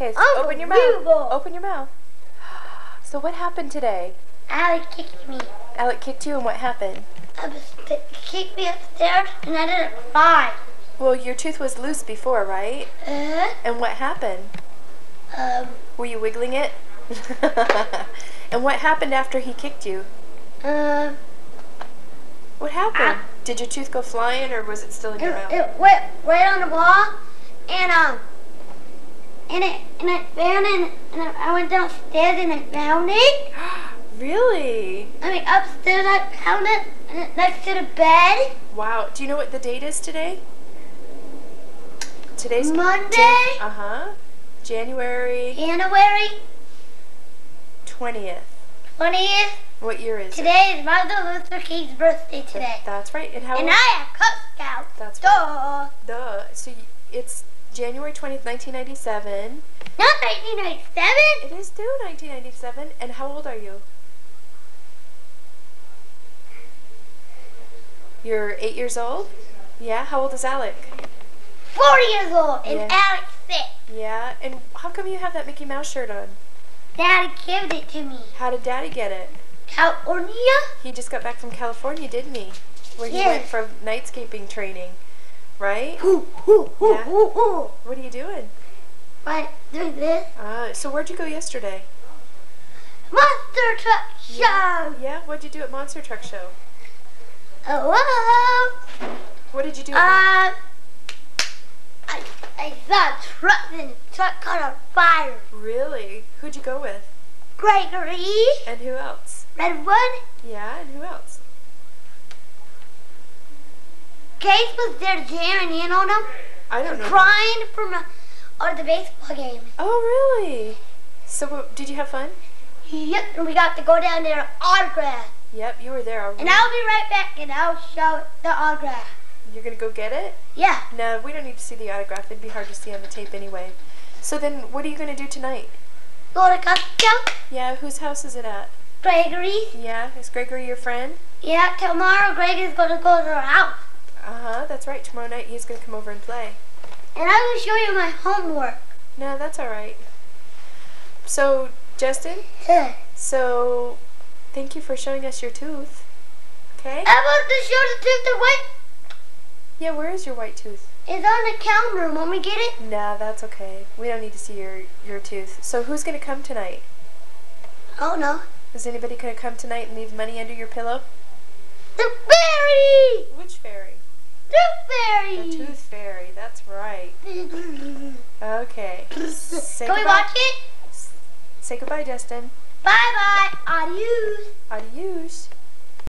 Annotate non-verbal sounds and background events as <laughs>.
Okay, so open your mouth. Open your mouth. So what happened today? Alec kicked me. Alec kicked you, and what happened? St- kicked me upstairs, and I didn't fly. Well, your tooth was loose before, right? Uh, And what happened? um, Were you wiggling it? <laughs> and what happened after he kicked you? um, What happened? Ah. Did your tooth go flying, or was it still in your mouth? it went right on the wall, and um, and it and I found it, and I I went downstairs and I found it. <gasps> really? I mean, upstairs I found it and it next to the bed. Wow. Do you know what the date is today? Today's Monday? Uh huh. January January 20th. 20th. What year is it? Today is Martin Luther King's birthday today. That's right. And how And old? I am Cub Scout. That's Duh. Duh. So y- it's January 20th, 1997. Not 1997. It is still 1997. And how old are you? You're eight years old? Yeah. How old is Alec? Four years old. And Yeah. Alex six. Yeah. And how come you have that Mickey Mouse shirt on? Daddy gave it to me. How did Daddy get it? California? He just got back from California, didn't he? Where he Yes. went for nightscaping training, right? Hoo, hoo, hoo, Yeah. What are you doing? What? Doing this? Uh, so where'd you go yesterday? Monster truck show. Yeah, what'd you do at Monster Truck Show? Hello. What did you do? Uh, I, I saw a truck and the truck caught on fire. Really? Who'd you go with? Gregory. And who else? Redwood. Yeah, and who else? Case was there jamming in on him, I don't know. crying from the, baseball game. Oh, really? So what, did you have fun? Yep, and we got to go down there and autograph. Yep, you were there. already. And I'll be right back and I'll show the autograph. You're gonna go get it? Yeah. No, we don't need to see the autograph. It'd be hard to see on the tape anyway. So then, what are you gonna do tonight? Go to Costco. Yeah, whose house is it at? Gregory. Yeah, is Gregory your friend? Yeah, tomorrow Greg is going to go to our house. Uh huh. That's right. Tomorrow night he's gonna come over and play. And I will show you my homework. No, that's all right. So, Justin. How So, thank you for showing us your tooth. Okay. about to show the tooth the white? Yeah. Where is your white tooth? It's on the counter. When we get it? Nah, that's okay. We don't need to see your your tooth. So, who's gonna come tonight? Oh no. Is anybody gonna come tonight and leave money under your pillow? The fairy! Which fairy? The fairy! The tooth fairy. That's right. Okay. Say Can we goodbye. watch it? Say goodbye, Justin. Bye bye. Adios. Adios.